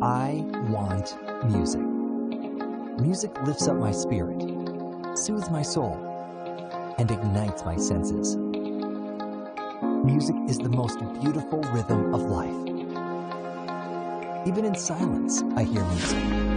I want music. Music lifts up my spirit, soothes my soul, and ignites my senses. Music is the most beautiful rhythm of life. Even in silence, I hear music.